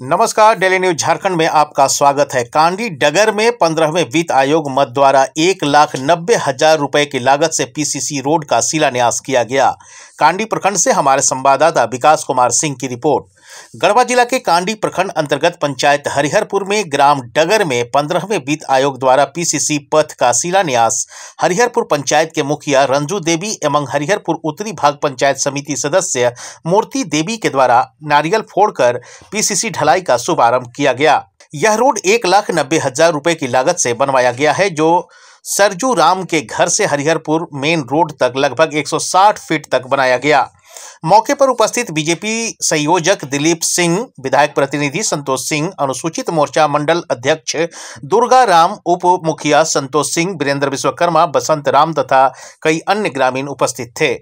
नमस्कार daily news Jharkhand में आपका स्वागत है। कांडी डगर में पंद्रहवें वित्त आयोग मत द्वारा एक लाख नब्बे हज़ार रुपए की लागत से पीसीसी रोड का शिलान्यास किया गया। कांडी प्रखंड से हमारे संवाददाता विकास कुमार सिंह की रिपोर्ट। गढ़वा जिला के कांडी प्रखंड अंतर्गत पंचायत हरिहरपुर में ग्राम डगर में पंद्रहवें वित्त आयोग द्वारा पीसीसी पथ का शिलान्यास। हरिहरपुर पंचायत के मुखिया रंजू देवी एवं हरिहरपुर उत्तरी भाग पंचायत समिति सदस्य मूर्ति देवी के द्वारा नारियल फोड़कर पीसीसी ढलाई का शुभारंभ किया गया। यह रोड एक लाख नब्बे हज़ार रुपए की लागत से बनवाया गया है, जो सरजू राम के घर से हरिहरपुर मेन रोड तक लगभग 160 फीट तक बनाया गया। मौके पर उपस्थित बीजेपी संयोजक दिलीप सिंह, विधायक प्रतिनिधि संतोष सिंह, अनुसूचित मोर्चा मंडल अध्यक्ष दुर्गा राम, उप मुखिया संतोष सिंह, वीरेंद्र विश्वकर्मा, बसंत राम तथा कई अन्य ग्रामीण उपस्थित थे।